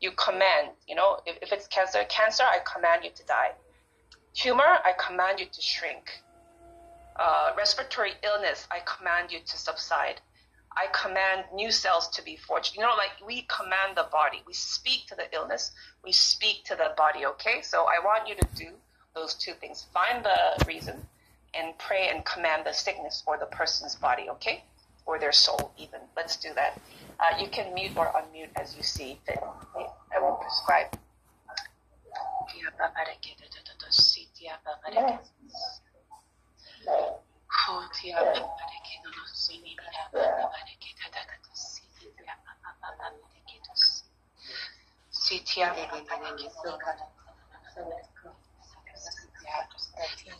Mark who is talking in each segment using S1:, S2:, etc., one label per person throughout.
S1: you command, you know, if, if it's cancer, cancer, I command you to die. Tumor, I command you to shrink. Uh, respiratory illness, I command you to subside. I command new cells to be forged. You know, like we command the body. We speak to the illness. We speak to the body, okay? So I want you to do those two things. Find the reason and pray and command the sickness or the person's body, okay? Or their soul, even. Let's do that. Uh, you can mute or unmute as you see fit. I won't prescribe.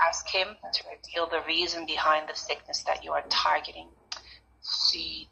S1: Ask him to reveal the reason behind the sickness that you are targeting.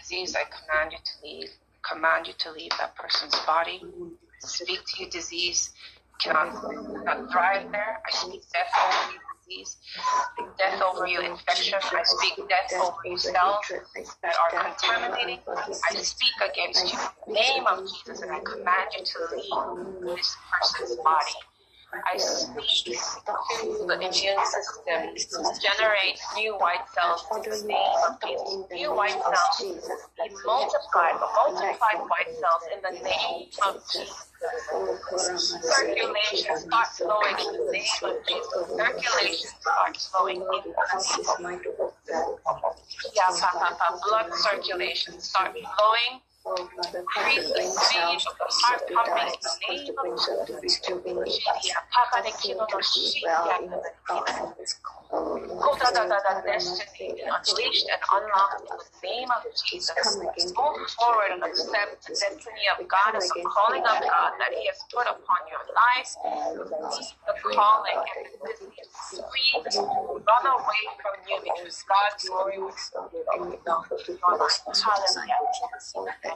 S1: disease, I command you to leave. I Command you to leave that person's body. Speak to you, disease. Cannot, cannot thrive there. I speak death over you, disease. Speak death over you, infection. I speak death over you, cells that are contaminating. I speak against you in the name of Jesus, and I command you to leave this person's body. I speak to the immune system to generate new white cells the name of Jesus. New white cells be multiplied, multiplied white cells in the name of Jesus. Circulation starts flowing in the name of Jesus. Circulation starts flowing in the name of Jesus. Yeah, blood circulation start flowing Increase the the the name of da da destiny unleashed and unlocked in the name of Jesus. Move forward and accept the destiny of God as a calling of God that He has put upon your life. The calling and the destiny free. Run away from you because God's glory will Hallelujah.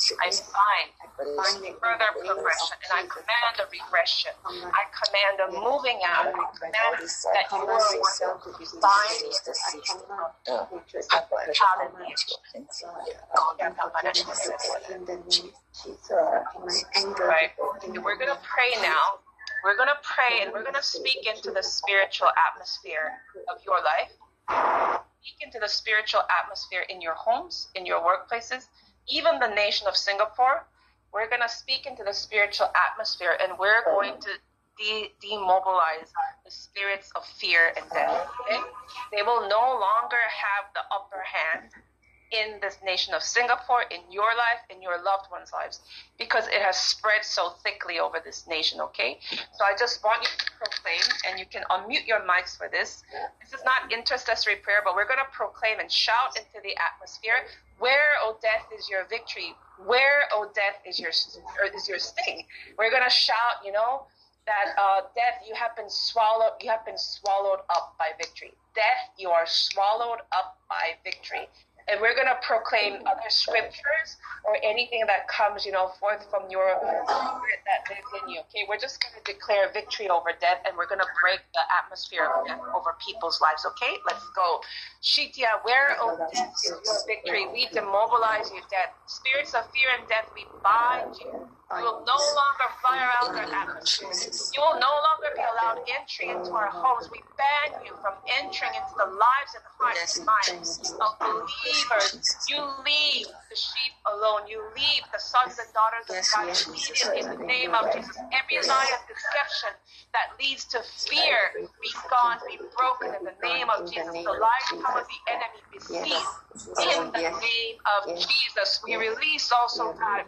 S1: I bind further progression and I command a regression. I command a moving out. I command that you are Right. We're going to pray now. We're going to pray and we're going to speak into the spiritual atmosphere of your life. Speak into the spiritual atmosphere in your homes, in your workplaces, even the nation of Singapore. We're going to speak into the spiritual atmosphere and we're going to de- demobilize the spirits of fear and death. Okay? They will no longer have the upper hand in this nation of Singapore, in your life, in your loved ones' lives, because it has spread so thickly over this nation, okay? So I just want you to proclaim, and you can unmute your mics for this. This is not intercessory prayer, but we're going to proclaim and shout into the atmosphere where, O death, is your victory? Where, O death, is your is your sting? We're gonna shout, you know, that uh, death, you have been swallowed, you have been swallowed up by victory. Death, you are swallowed up by victory. And we're gonna proclaim other scriptures or anything that comes, you know, forth from your spirit that lives in you. Okay, we're just gonna declare victory over death, and we're gonna break the atmosphere of death over people's lives. Okay, let's go. Shitia, where, oh death, is your victory? We demobilize you, death. Spirits of fear and death, we bind you. You will no longer fire out our atmosphere. You will no longer be allowed entry into our homes. We ban you from entering into the lives and hearts and minds of believers. You leave the sheep alone. You leave the sons and daughters of God in the name of Jesus. Every lie of deception that leads to fear be gone, be broken in the name of Jesus. The lies power of the enemy be ceased in the name of Jesus. We release also, God,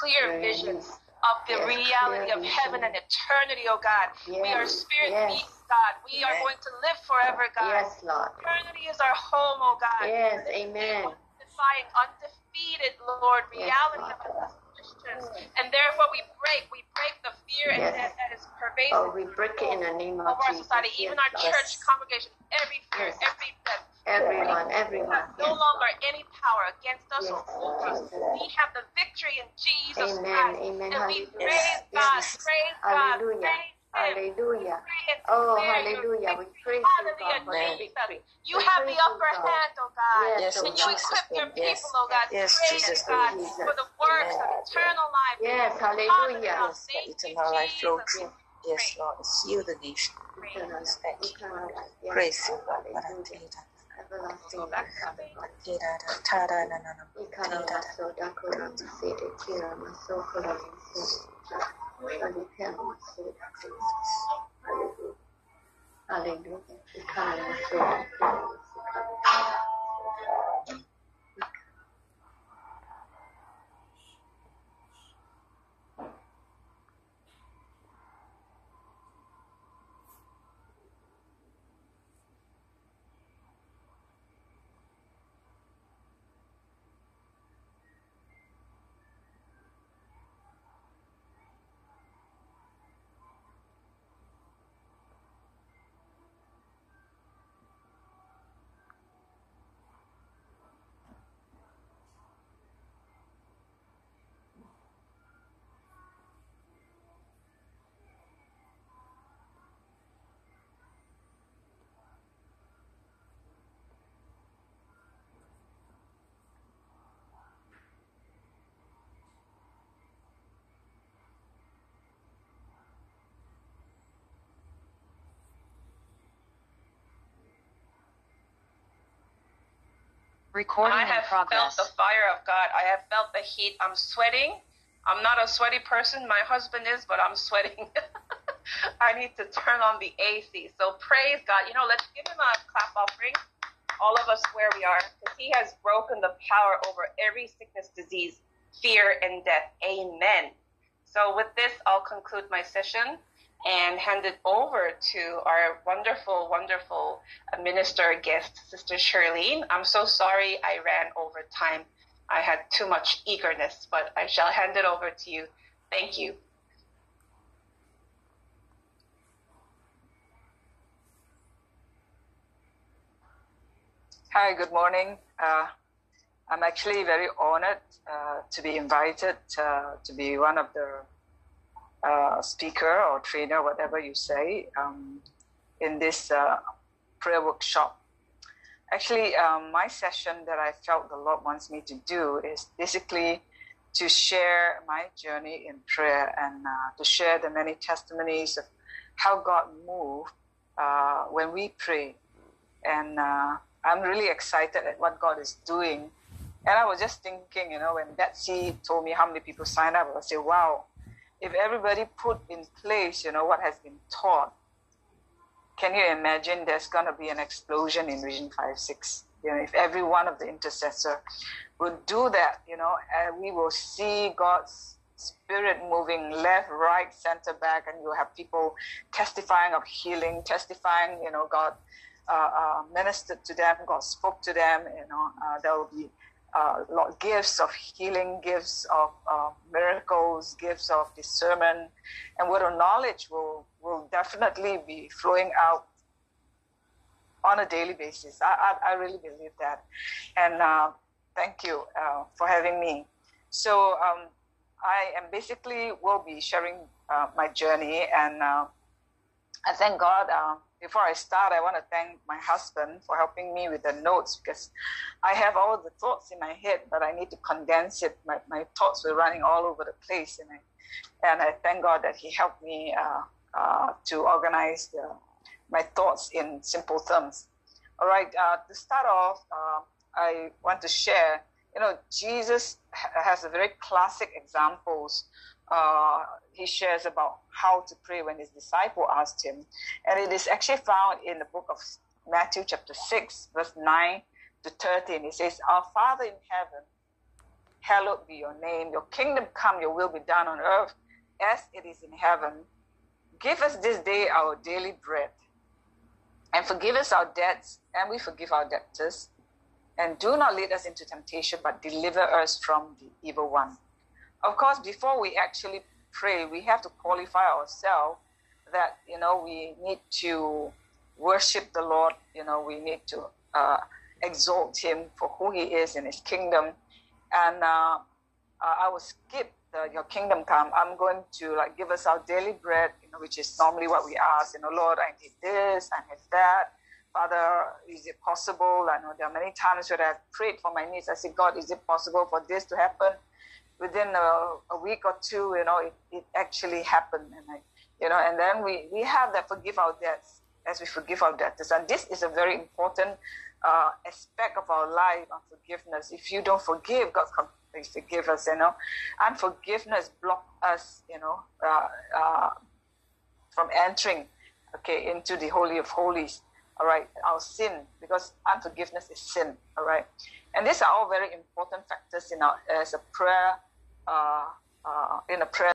S1: clear visions of the reality of heaven and eternity, oh God. We are spirit beings, God. We are going to live forever, God.
S2: Yes, Lord.
S1: Eternity is our home, oh God.
S2: Yes, amen.
S1: Defying undefeated, Lord, reality
S2: Yes,
S1: of us Christians. And therefore we break, we break the fear and
S2: Yes.
S1: that, is oh, pervasive
S2: Oh, we break it in the name of
S1: over our
S2: Jesus.
S1: society, even
S2: Yes,
S1: our church congregation, every fear,
S2: Yes.
S1: every death.
S2: Everyone, everyone.
S1: No
S2: Yes.
S1: longer any power against us
S2: Yes,
S1: or over us. We have the victory in Jesus
S2: Amen,
S1: Christ.
S2: amen,
S1: And we
S2: hallelujah.
S1: praise
S2: Yes.
S1: God, praise God,
S2: Hallelujah.
S1: praise Him.
S2: Hallelujah.
S1: Pray and
S2: Oh,
S1: declare your
S2: hallelujah. We
S1: victory.
S2: praise you, God, for your
S1: Jesus.
S2: victory.
S1: You
S2: We
S1: have the
S2: praise you,
S1: upper
S2: God.
S1: hand, oh God.
S2: Yes,
S3: Yes,
S1: and you
S2: God.
S1: equip your
S3: name. Yes.
S1: people, oh God.
S3: Yes,
S1: praise
S3: Jesus'
S1: God
S2: name.
S1: for the works of
S3: Amen.
S1: eternal life.
S2: Yes, hallelujah.
S3: Yes, the eternal life flow through. Yes, Lord. Seal the nation.
S2: Eternal life,
S3: Thank you.
S2: eternal life. Yes,
S3: Praise you,
S2: Lord. Hallelujah. Everlasting
S1: Go
S2: life.
S4: Recording
S1: I have felt the fire of God. I have felt the heat. I'm sweating. I'm not a sweaty person. My husband is, but I'm sweating. I need to turn on the AC. So praise God. You know, let's give him a clap offering. All of us where we are, because he has broken the power over every sickness, disease, fear, and death. Amen. So with this, I'll conclude my session and hand it over to our wonderful, wonderful uh, minister guest, Sister Shirlene. I'm so sorry I ran over time. I had too much eagerness, but I shall hand it over to you. Thank you.
S5: Hi, good morning. Uh, I'm actually very honored uh, to be invited uh, to be one of the uh, speaker or trainer, whatever you say, um, in this uh, prayer workshop. Actually, um, my session that I felt the Lord wants me to do is basically to share my journey in prayer and uh, to share the many testimonies of how God moved uh, when we pray. And uh, I'm really excited at what God is doing. And I was just thinking, you know, when Betsy told me how many people signed up, I said, wow, if everybody put in place, you know, what has been taught, can you imagine there's going to be an explosion in Region 5 6? You know, if every one of the intercessor would do that, you know, and we will see God's spirit moving left, right, center, back, and you'll have people testifying of healing, testifying, you know, God uh, uh, ministered to them, God spoke to them, you know, uh, there will be uh, gifts of healing, gifts of uh, miracles, gifts of discernment, and word of knowledge will will definitely be flowing out on a daily basis. I I, I really believe that, and uh, thank you uh, for having me. So um, I am basically will be sharing uh, my journey, and I thank God. Before I start, I want to thank my husband for helping me with the notes because I have all the thoughts in my head, but I need to condense it. My, my thoughts were running all over the place, and I, and I thank God that He helped me uh, uh, to organize the, my thoughts in simple terms. All right, uh, to start off, uh, I want to share. You know, Jesus has a very classic examples uh, he shares about how to pray when his disciple asked him. And it is actually found in the book of Matthew, chapter 6, verse 9 to 13. It says, Our Father in heaven, hallowed be your name. Your kingdom come, your will be done on earth as it is in heaven. Give us this day our daily bread. And forgive us our debts, and we forgive our debtors. And do not lead us into temptation, but deliver us from the evil one. Of course, before we actually pray, we have to qualify ourselves that, you know, we need to worship the Lord, you know, we need to uh, exalt Him for who He is in His kingdom. And uh, uh I will skip the, your kingdom come. I'm going to like give us our daily bread, you know, which is normally what we ask, you know, Lord, I need this, I need that. Father, is it possible? I know there are many times where I've prayed for my needs. I said, God, is it possible for this to happen? Within a, a week or two, you know, it, it actually happened. And I, you know, and then we, we have that forgive our debts as we forgive our debtors. And this is a very important uh, aspect of our life of forgiveness. If you don't forgive, God can forgive us, you know. And forgiveness block us, you know, uh, uh, from entering, okay, into the Holy of Holies. All right, our sin, because unforgiveness is sin. All right, and these are all very important factors in our as a prayer Uh, uh, in a prayer